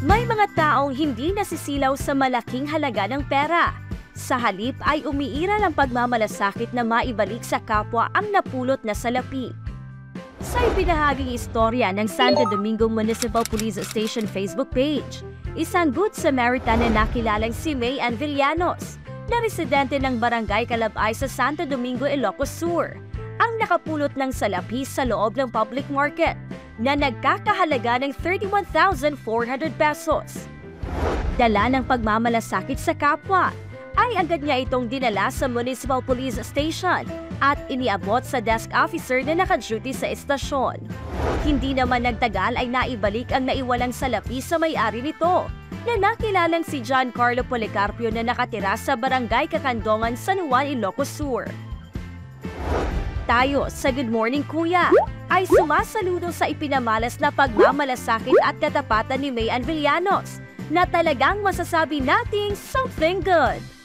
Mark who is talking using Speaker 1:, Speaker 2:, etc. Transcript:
Speaker 1: May mga taong hindi nasisilaw sa malaking halaga ng pera. Sa halip ay umiira ng pagmamalasakit na maibalik sa kapwa ang napulot na salapi. Sa ipinahaging istorya ng Santo Domingo Municipal Police Station Facebook page, isang Good Samaritan na nakilalang si May Ann Villanos, na residente ng Barangay Calabay sa Santo Domingo, Ilocos Sur, ang nakapulot ng salapi sa loob ng public market na nagkakahalaga ng 31,400 pesos. Dala ng pagmamalasakit sa kapwa, ay agad niya itong dinala sa Municipal Police Station at iniabot sa desk officer na nakaduty sa estasyon. Hindi naman nagtagal ay naibalik ang naiwalang salapi sa may-ari nito na nakilalang si John Carlo Policarpio na nakatira sa Barangay Kakandongan, San Juan, Ilocos Sur. Tayo sa Good Morning Kuya ay sumasaludo sa ipinamalas na pagmamalasakit at katapatan ni May Ann Villanos na talagang masasabi nating something good.